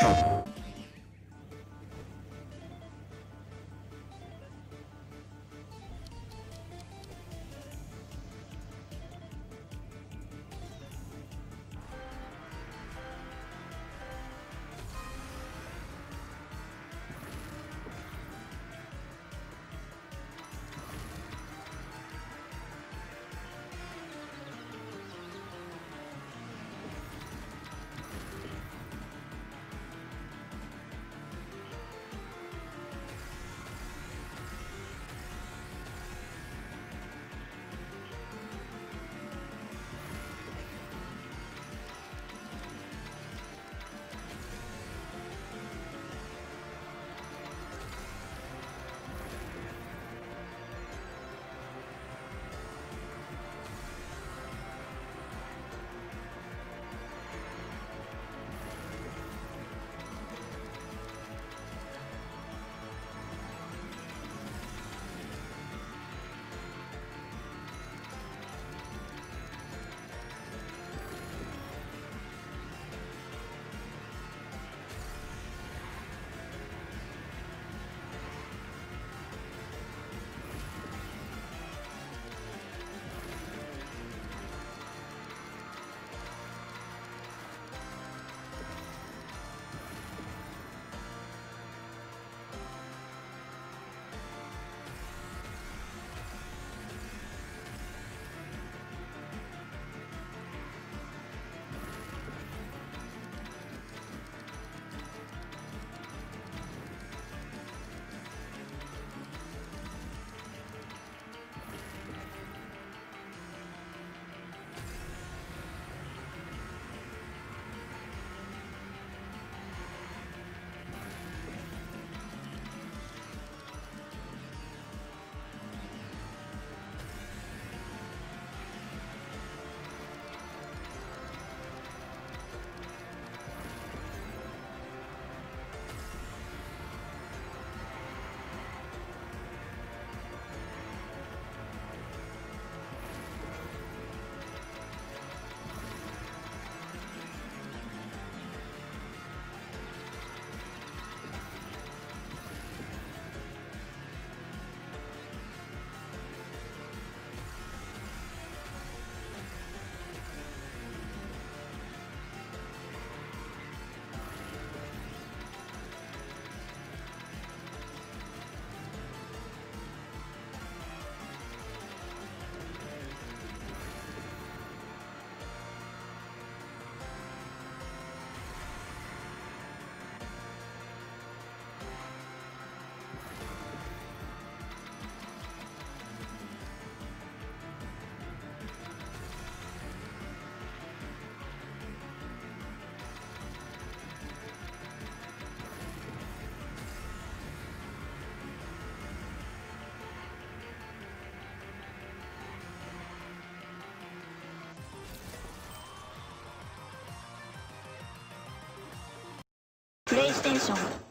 Oh. レイステーション